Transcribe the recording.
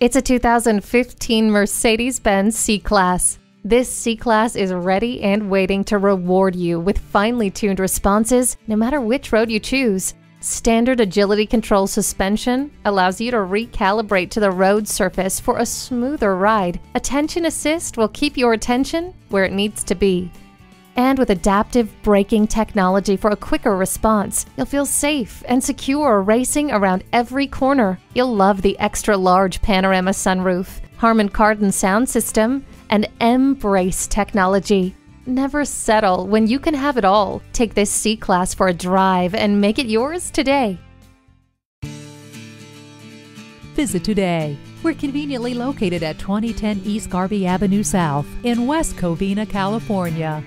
It's a 2015 Mercedes Benz C Class. This C Class is ready and waiting to reward you with finely tuned responses no matter which road you choose. Standard agility control suspension allows you to recalibrate to the road surface for a smoother ride. Attention assist will keep your attention where it needs to be. And with adaptive braking technology for a quicker response, you'll feel safe and secure racing around every corner. You'll love the extra large panorama sunroof, Harman Kardon sound system, and mbrace technology. Never settle when you can have it all. Take this C Class for a drive and make it yours today. Visit today. We're conveniently located at 2010 East Garvey Avenue South in West Covina, California.